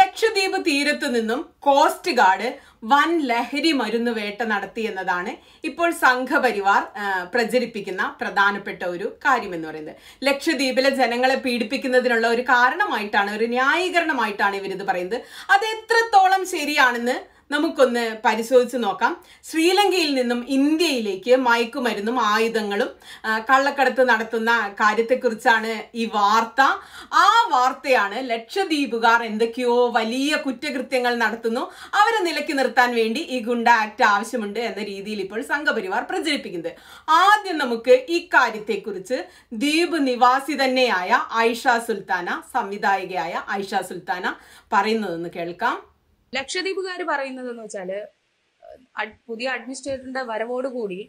ലക്ഷദ്വീപ് തീരത്തു നിന്നും coast guard വൻ ലഹരി മരുന്ന് വേട്ട നടത്തി എന്നതാണ് ഇപ്പോൾ സംഘപരിവാർ പ്രചരിപ്പിക്കുന്ന പ്രധാനപ്പെട്ട ഒരു കാര്യം എന്ന് പറയുന്നത്. ലക്ഷദ്വീപിലെ ജനങ്ങളെ പീഡിപ്പിക്കുന്നതിനുള്ള ഒരു കാരണമായിട്ടാണ് ഒരു ന്യായീകരണമായിട്ടാണ് ഇവരിത് പറയുന്നത്. അത് എത്രത്തോളം ശരിയാണെന്ന് നമുക്കൊന്ന് പരിശോധിച്ച് നോക്കാം. ശ്രീലങ്കയിൽ നിന്നും ഇന്ത്യയിലേക്ക് മയക്കുമരുന്നും ആയുധങ്ങളും കള്ളക്കടത്ത് നടത്തുന്ന കാര്യത്തെക്കുറിച്ചാണ് ഈ വാർത്ത. ആ വാർത്തയാണ് ലക്ഷദ്വീപുകാർ എന്തൊക്കെയോ വലിയ കുറ്റകൃത്യങ്ങൾ നടത്തുന്നു. അവരെ നിലക്കി നിർത്താൻ വേണ്ടി ഈ ഗുണ്ട ആക്ട് ആവശ്യമുണ്ട് എന്ന രീതിയിൽ ഇപ്പോൾ സംഘപരിവാർ പ്രചരിപ്പിക്കുന്നത്. ആദ്യം നമുക്ക് ഈ ഇക്കാര്യത്തെക്കുറിച്ച് ദ്വീപ് നിവാസി തന്നെയായ ഐഷ സുൽത്താന സംവിധായികയായ ഐഷ സുൽത്താന പറയുന്നതെന്ന് കേൾക്കാം. ലക്ഷദ്വീപുകാർ പറയുന്നത് എന്ന് വെച്ചാൽ പുതിയ അഡ്മിനിസ്ട്രേറ്ററിന്റെ വരവോടുകൂടി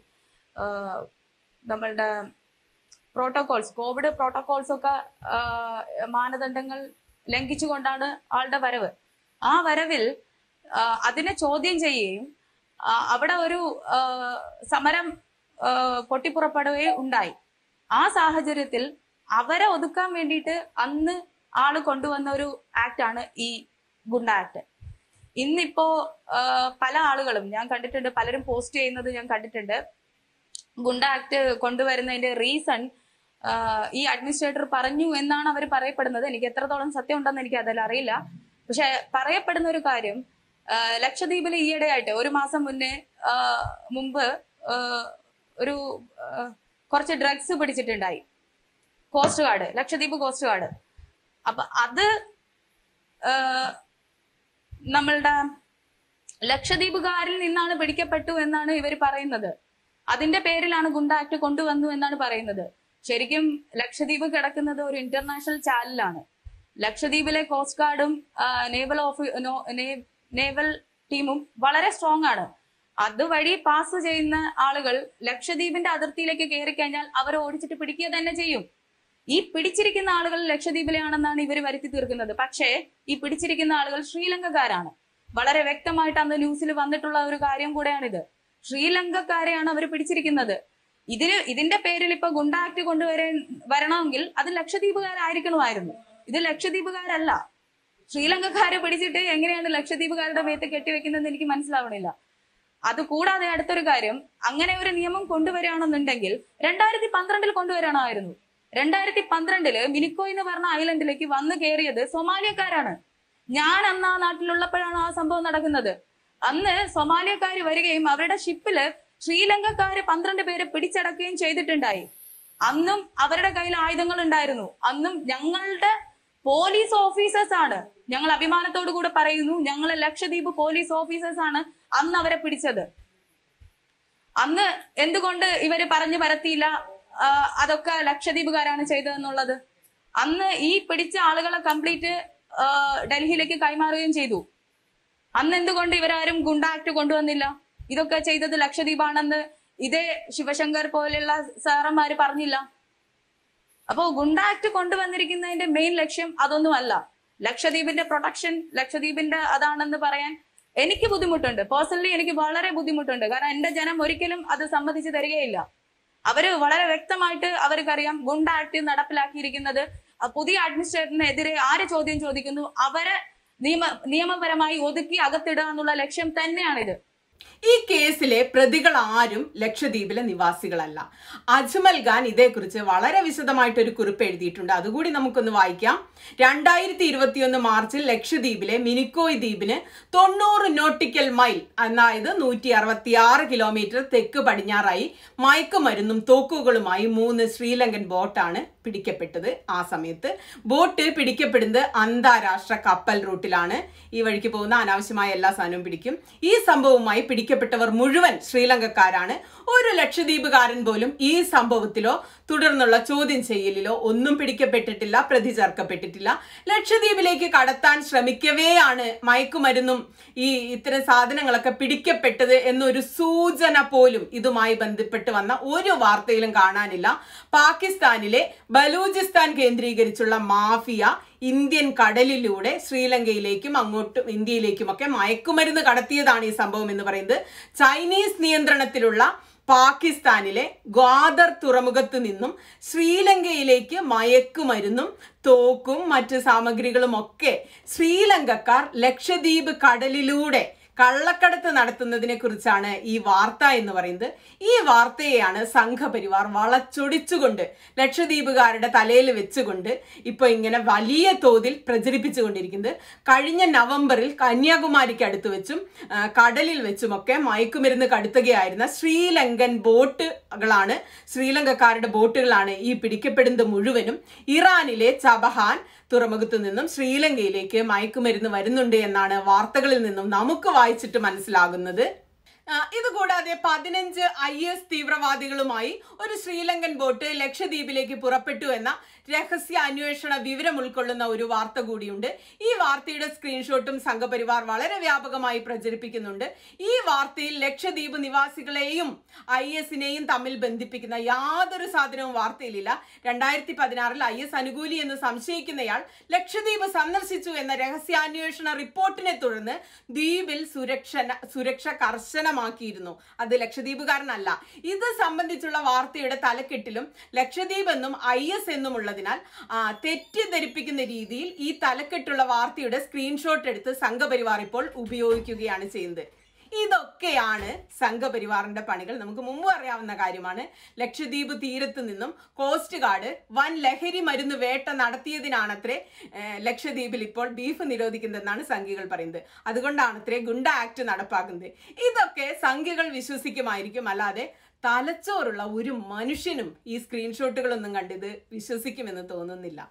നമ്മളുടെ പ്രോട്ടോകോൾസ് കോവിഡ് പ്രോട്ടോകോൾസ് ഒക്കെ മാനദണ്ഡങ്ങൾ ലംഘിച്ചുകൊണ്ടാണ് ആളുടെ വരവ്. ആ വരവിൽ അതിനെ ചോദ്യം ചെയ്യുകയും അവിടെ ഒരു സമരം പൊട്ടിപ്പുറപ്പെടുകയും ഉണ്ടായി. ആ സാഹചര്യത്തിൽ അവരെ ഒതുക്കാൻ വേണ്ടിയിട്ട് അന്ന് ആൾ കൊണ്ടുവന്ന ഒരു ആക്ട് ആണ് ഈ ഗുണ്ട ആക്ട്. ഇന്നിപ്പോ പല ആളുകളും ഞാൻ കണ്ടിട്ടുണ്ട് പലരും പോസ്റ്റ് ചെയ്യുന്നത് ഞാൻ കണ്ടിട്ടുണ്ട്. ഗുണ്ട ആക്ട് കൊണ്ടുവരുന്നതിന്റെ റീസൺ ഈ അഡ്മിനിസ്ട്രേറ്റർ പറഞ്ഞു എന്നാണ് അവർ പറയപ്പെടുന്നത്. എനിക്ക് എത്രത്തോളം സത്യം ഉണ്ടെന്ന് എനിക്ക് അതിൽ അറിയില്ല. പക്ഷെ പറയപ്പെടുന്ന ഒരു കാര്യം ലക്ഷദ്വീപിൽ ഈയിടെയായിട്ട് ഒരു മാസം മുന്നേ മുമ്പ് ഒരു കുറച്ച് drugs പിടിച്ചിട്ടുണ്ടായി. Coast guard Lakshadweep coast guard. അപ്പൊ അത് നമ്മളുടെ ലക്ഷദ്വീപുകാരിൽ നിന്നാണ് പിടിക്കപ്പെട്ടു എന്നാണ് ഇവർ പറയുന്നത്. അതിന്റെ പേരിലാണ് ഗുണ്ട ആക്ട് കൊണ്ടുവന്നു എന്നാണ് പറയുന്നത്. ശരിക്കും ലക്ഷദ്വീപ് കിടക്കുന്നത് ഒരു ഇന്റർനാഷണൽ ചാനലാണ് ലക്ഷദ്വീപിലെ കോസ്റ്റ് ഗാർഡും നേവൽ ഓഫീ നേവൽ ടീമും വളരെ സ്ട്രോങ് ആണ്. അതുവഴി പാസ് ചെയ്യുന്ന ആളുകൾ ലക്ഷദ്വീപിന്റെ അതിർത്തിയിലേക്ക് കയറി കഴിഞ്ഞാൽ അവരെ ഓടിച്ചിട്ട് പിടിക്കുക തന്നെ ചെയ്യും. ഈ പിടിച്ചിരിക്കുന്ന ആളുകൾ ലക്ഷദ്വീപിലെയാണെന്നാണ് ഇവർ വരുത്തി തീർക്കുന്നത്. പക്ഷേ ഈ പിടിച്ചിരിക്കുന്ന ആളുകൾ ശ്രീലങ്കക്കാരാണ്. വളരെ വ്യക്തമായിട്ട് അന്ന് ന്യൂസിൽ വന്നിട്ടുള്ള ഒരു കാര്യം കൂടെയാണിത്. ശ്രീലങ്കക്കാരെയാണ് അവർ പിടിച്ചിരിക്കുന്നത്. ഇതിന് ഇതിന്റെ പേരിൽ ഇപ്പൊ ഗുണ്ട ആക്ട് കൊണ്ടുവരേ വരണമെങ്കിൽ അത് ലക്ഷദ്വീപുകാരായിരിക്കണമായിരുന്നു. ഇത് ലക്ഷദ്വീപുകാരല്ല. ശ്രീലങ്കക്കാരെ പിടിച്ചിട്ട് എങ്ങനെയാണ് ലക്ഷദ്വീപുകാരുടെ മേത്ത് കെട്ടിവെക്കുന്നതെന്ന് എനിക്ക് മനസ്സിലാവണില്ല. അത് കൂടാതെ അടുത്തൊരു കാര്യം അങ്ങനെ ഒരു നിയമം കൊണ്ടുവരികയാണെന്നുണ്ടെങ്കിൽ രണ്ടായിരത്തി പന്ത്രണ്ടിൽ കൊണ്ടുവരണമായിരുന്നു രണ്ടായിരത്തി പന്ത്രണ്ടിൽ മിനിക്കോ എന്ന് പറഞ്ഞ ഐലൻഡിലേക്ക് വന്നു കയറിയത് സൊമാലിയക്കാരാണ്. ഞാൻ അന്ന് ആ നാട്ടിലുള്ളപ്പോഴാണ് ആ സംഭവം നടക്കുന്നത്. അന്ന് സൊമാലിയക്കാർ വരികയും അവരുടെ ഷിപ്പിൽ ശ്രീലങ്കക്കാര് പന്ത്രണ്ട് പേരെ പിടിച്ചടക്കുകയും ചെയ്തിട്ടുണ്ടായി. അന്നും അവരുടെ കയ്യിൽ ആയുധങ്ങൾ ഉണ്ടായിരുന്നു. അന്നും ഞങ്ങളുടെ പോലീസ് ഓഫീസേഴ്സ് ആണ്. ഞങ്ങൾ അഭിമാനത്തോടു കൂടെ പറയുന്നു ഞങ്ങൾ ലക്ഷദ്വീപ് പോലീസ് ഓഫീസേഴ്സ് ആണ് അന്ന് അവരെ പിടിച്ചത്. അന്ന് എന്തുകൊണ്ട് ഇവർ പറഞ്ഞു പരത്തിയില്ല? അതൊക്കെ ലക്ഷദ്വീപുകാരാണ് ചെയ്തതെന്നുള്ളത്. അന്ന് ഈ പിടിച്ച ആളുകളെ കംപ്ലീറ്റ് ഡൽഹിയിലേക്ക് കൈമാറുകയും ചെയ്തു. അന്ന് എന്തുകൊണ്ട് ഇവരാരും ഗുണ്ട ആക്ട് കൊണ്ടുവന്നില്ല? ഇതൊക്കെ ചെയ്തത് ലക്ഷദ്വീപാണെന്ന് ഇതേ ശിവശങ്കർ പോലെയുള്ള സാറന്മാര് പറഞ്ഞില്ല. അപ്പോ ഗുണ്ട ആക്ട് കൊണ്ടുവന്നിരിക്കുന്നതിന്റെ മെയിൻ ലക്ഷ്യം അതൊന്നുമല്ല. ലക്ഷദ്വീപിന്റെ പ്രൊട്ടക്ഷൻ ലക്ഷദ്വീപിന്റെ അതാണെന്ന് പറയാൻ എനിക്ക് ബുദ്ധിമുട്ടുണ്ട്. പേഴ്സണലി എനിക്ക് വളരെ ബുദ്ധിമുട്ടുണ്ട്. കാരണം എന്റെ ജനം ഒരിക്കലും അത് സമ്മതിച്ചു തരികയില്ല. അവർ വളരെ വ്യക്തമായിട്ട് അവർക്കറിയാം ഗുണ്ട ആക്ട് നടപ്പിലാക്കിയിരിക്കുന്നത് പുതിയ അഡ്മിനിസ്ട്രേറ്ററിനെതിരെ ആര് ചോദ്യം ചോദിക്കുന്നു? അവരെ നിയമ നിയമപരമായി ഒതുക്കി അകത്തിടുക എന്നുള്ള ലക്ഷ്യം തന്നെയാണിത്. ഈ കേസിലെ പ്രതികൾ ആരും ലക്ഷദ്വീപിലെ നിവാസികളല്ല. അജ്മൽ ഖാൻ ഇതേക്കുറിച്ച് വളരെ വിശദമായിട്ട് ഒരു കുറിപ്പ് എഴുതിയിട്ടുണ്ട്. അതുകൂടി നമുക്കൊന്ന് വായിക്കാം. രണ്ടായിരത്തി ഇരുപത്തിയൊന്ന് മാർച്ചിൽ ലക്ഷദ്വീപിലെ മിനിക്കോയ് ദ്വീപിന് തൊണ്ണൂറ് നോട്ടിക്കൽ മൈൽ അതായത് നൂറ്റി കിലോമീറ്റർ തെക്ക് പടിഞ്ഞാറായി മയക്കുമരുന്നും തോക്കുകളുമായി മൂന്ന് ശ്രീലങ്കൻ ബോട്ടാണ് പിടിക്കപ്പെട്ടത് ആ സമയത്ത്. ബോട്ട് പിടിക്കപ്പെടുന്നത് അന്താരാഷ്ട്ര കപ്പൽ റൂട്ടിലാണ്. ഈ വഴിക്ക് പോകുന്ന അനാവശ്യമായ എല്ലാ സാധനവും പിടിക്കും. ഈ സംഭവവുമായി പിടിക്കപ്പെട്ടവർ മുഴുവൻ ശ്രീലങ്കക്കാരാണ്. ഒരു ലക്ഷദ്വീപുകാരൻ പോലും ഈ സംഭവത്തിലോ തുടർന്നുള്ള ചോദ്യം ചെയ്യലിലോ ഒന്നും പിടിക്കപ്പെട്ടിട്ടില്ല പ്രതി ചേർക്കപ്പെട്ടിട്ടില്ല. ലക്ഷദ്വീപിലേക്ക് കടത്താൻ ശ്രമിക്കവേയാണ് മയക്കുമരുന്നും ഈ ഇത്തരം സാധനങ്ങളൊക്കെ പിടിക്കപ്പെട്ടത് എന്നൊരു സൂചന പോലും ഇതുമായി ബന്ധപ്പെട്ട് വന്ന ഒരു വാർത്തയിലും കാണാനില്ല. പാകിസ്ഥാനിലെ ബലൂചിസ്ഥാൻ കേന്ദ്രീകരിച്ചുള്ള മാഫിയ ഇന്ത്യൻ കടലിലൂടെ ശ്രീലങ്കയിലേക്കും അങ്ങോട്ടും ഇന്ത്യയിലേക്കുമൊക്കെ മയക്കുമരുന്ന് കടത്തിയതാണ് ഈ സംഭവം എന്ന് പറയുന്നത്. ചൈനീസ് നിയന്ത്രണത്തിലുള്ള പാകിസ്ഥാനിലെ ഗ്വാദർ തുറമുഖത്ത് നിന്നും ശ്രീലങ്കയിലേക്ക് മയക്കുമരുന്നും തോക്കും മറ്റ് സാമഗ്രികളും ഒക്കെ ശ്രീലങ്കക്കാർ ലക്ഷദ്വീപ് കടലിലൂടെ കള്ളക്കടത്ത് നടത്തുന്നതിനെ കുറിച്ചാണ് ഈ വാർത്ത എന്ന് പറയുന്നത്. ഈ വാർത്തയെയാണ് സംഘപരിവാർ വളച്ചൊടിച്ചുകൊണ്ട് ലക്ഷദ്വീപുകാരുടെ തലയിൽ വെച്ചുകൊണ്ട് ഇപ്പൊ ഇങ്ങനെ വലിയ തോതിൽ പ്രചരിപ്പിച്ചുകൊണ്ടിരിക്കുന്നത്. കഴിഞ്ഞ നവംബറിൽ കന്യാകുമാരിക്ക് അടുത്ത് വെച്ചും കടലിൽ വെച്ചുമൊക്കെ മയക്കുമരുന്ന് കടുത്തുകയായിരുന്ന ശ്രീലങ്കൻ ബോട്ടുകളാണ് ശ്രീലങ്കക്കാരുടെ ബോട്ടുകളാണ് ഈ പിടിക്കപ്പെടുന്നത് മുഴുവനും. ഇറാനിലെ ചബഹാൻ തുറമുഖത്തു നിന്നും ശ്രീലങ്കയിലേക്ക് മയക്കുമരുന്ന് വരുന്നുണ്ട് എന്നാണ് വാർത്തകളിൽ നിന്നും നമുക്ക് വായിച്ചിട്ട് മനസ്സിലാകുന്നത്. ഇതുകൂടാതെ പതിനഞ്ച് ഐ എസ് തീവ്രവാദികളുമായി ഒരു ശ്രീലങ്കൻ ബോട്ട് ലക്ഷദ്വീപിലേക്ക് പുറപ്പെട്ടു എന്ന രഹസ്യ അന്വേഷണ വിവരം ഉൾക്കൊള്ളുന്ന ഒരു വാർത്ത കൂടിയുണ്ട്. ഈ വാർത്തയുടെ സ്ക്രീൻഷോട്ടും സംഘപരിവാർ വളരെ വ്യാപകമായി പ്രചരിപ്പിക്കുന്നുണ്ട്. ഈ വാർത്തയിൽ ലക്ഷദ്വീപ് നിവാസികളെയും ഐ എസിനെയും തമ്മിൽ ബന്ധിപ്പിക്കുന്ന യാതൊരു സാധനവും വാർത്തയിലില്ല. രണ്ടായിരത്തി പതിനാറിൽ ഐ എസ് അനുകൂലി എന്ന് സംശയിക്കുന്നയാൾ ലക്ഷദ്വീപ് സന്ദർശിച്ചു എന്ന രഹസ്യാന്വേഷണ റിപ്പോർട്ടിനെ തുടർന്ന് ദ്വീപിൽ സുരക്ഷ സുരക്ഷ കർശനമാക്കിയിരുന്നു അത് ലക്ഷദ്വീപുകാരനല്ല. ഇത് സംബന്ധിച്ചുള്ള വാർത്തയുടെ തലക്കെട്ടിലും ലക്ഷദ്വീപ് എന്നും ഐ എസ് എന്നും ഉള്ളതിനാൽ തെറ്റിദ്ധരിപ്പിക്കുന്ന രീതിയിൽ ഈ തലക്കെട്ടുള്ള വാർത്തയുടെ സ്ക്രീൻഷോട്ട് എടുത്ത് സംഘപരിവാർ ഇപ്പോൾ ഉപയോഗിക്കുകയാണ് ചെയ്യുന്നത്. ഇതൊക്കെയാണ് സംഘപരിവാറിന്റെ പണികൾ. നമുക്ക് മുമ്പ് അറിയാവുന്ന കാര്യമാണ്. ലക്ഷദ്വീപ് തീരത്ത് നിന്നും കോസ്റ്റ് ഗാർഡ് വൻ ലഹരി മരുന്ന് വേട്ട നടത്തിയതിനാണത്രേ ലക്ഷദ്വീപിൽ ഇപ്പോൾ ബീഫ് നിരോധിക്കുന്നതെന്നാണ് സംഘികൾ പറയുന്നത്. അതുകൊണ്ടാണത്രേ ഗുണ്ട ആക്ട് നടപ്പാക്കുന്നത്. ഇതൊക്കെ സംഘികൾ വിശ്വസിക്കുമായിരിക്കും. അല്ലാതെ തലച്ചോറുള്ള ഒരു മനുഷ്യനും ഈ സ്ക്രീൻഷോട്ടുകളൊന്നും കണ്ടിത് വിശ്വസിക്കുമെന്ന് തോന്നുന്നില്ല.